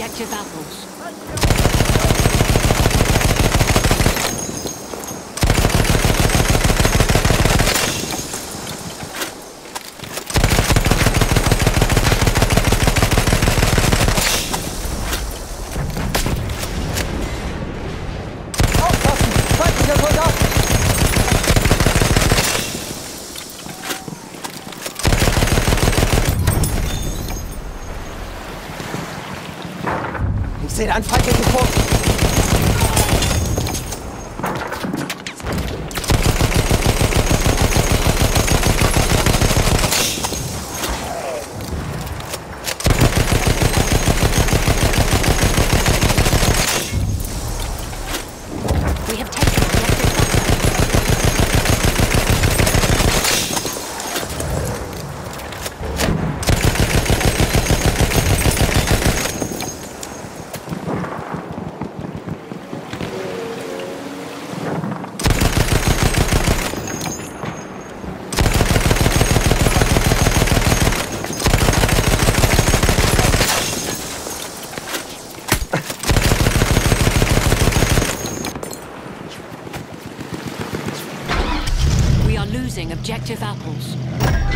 Ejected apples. Seelanfall gegen Kurs. Using objective apples.